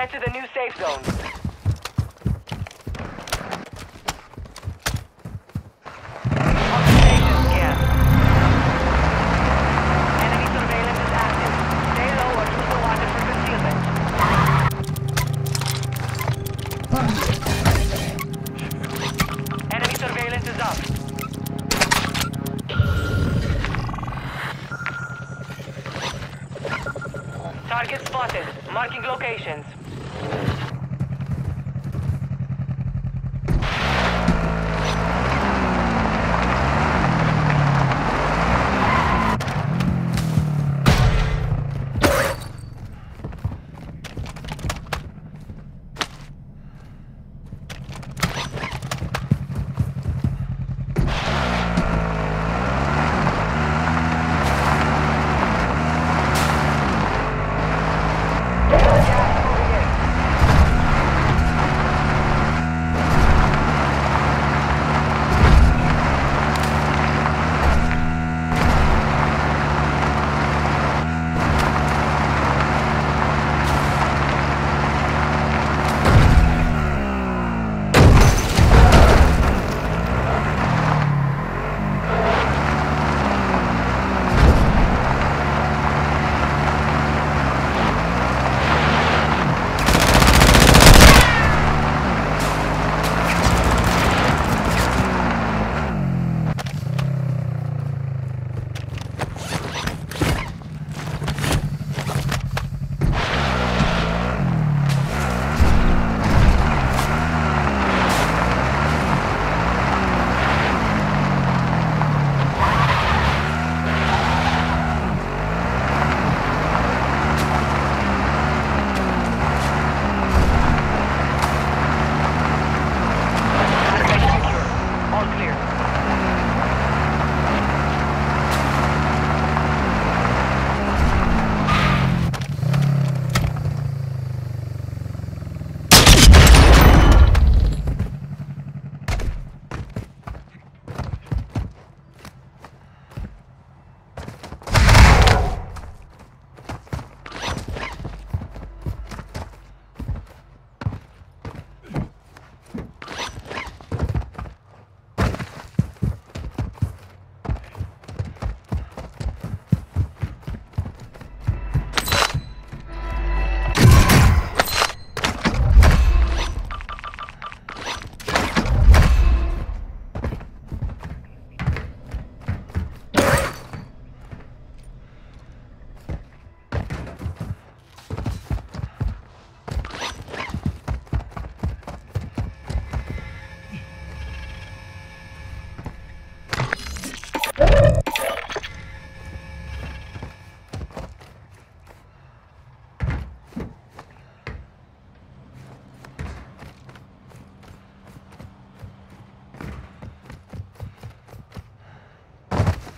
Get to the new safe zone.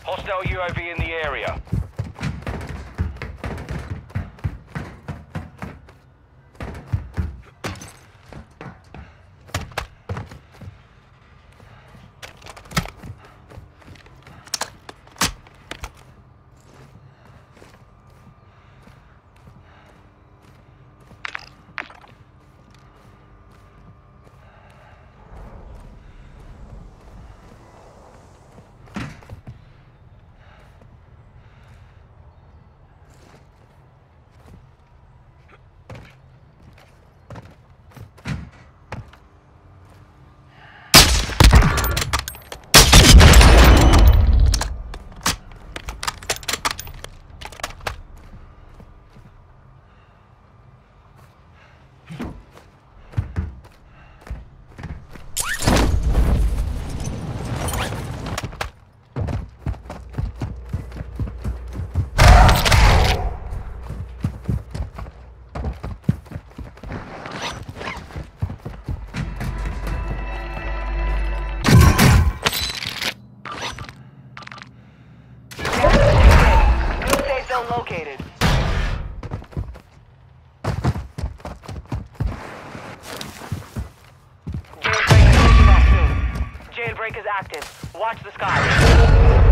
Hostile UAV in the area. active. Watch the sky.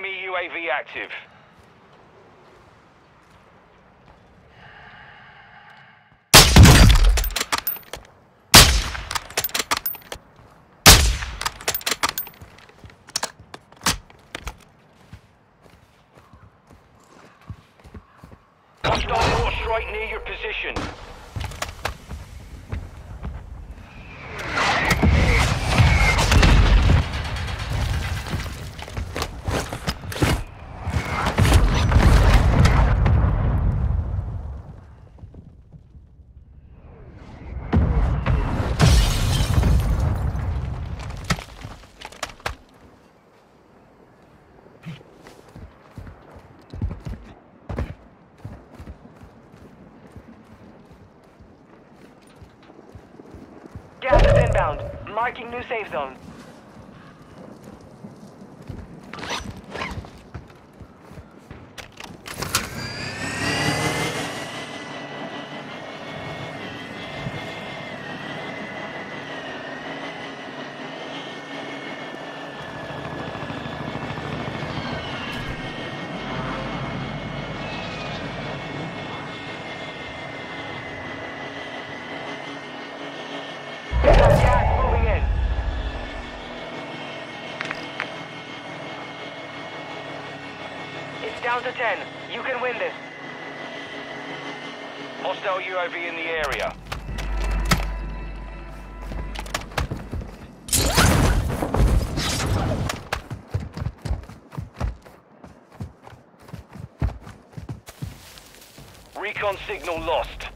Enemy UAV active. Hostile right near your position. Marking new safe zone. Hostile UAV in the area. Recon signal lost.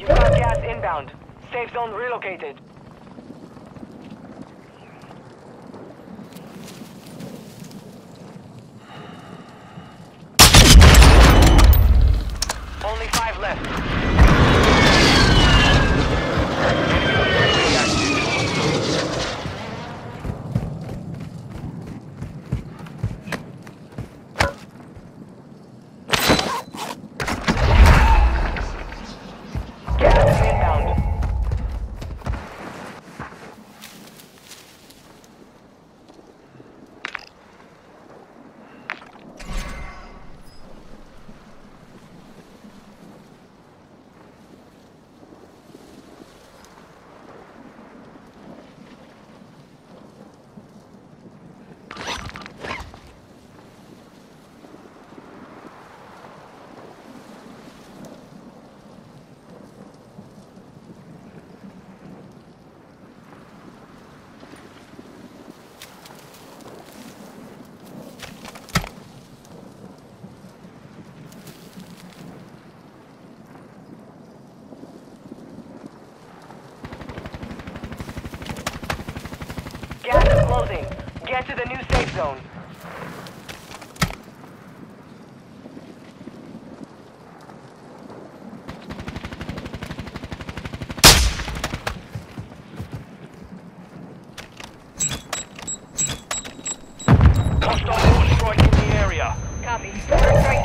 You got gas inbound. Safe zone relocated. Only five left. Gas is inbound. Gas is closing. To the new safe zone. Hostile strike in the area. Copy.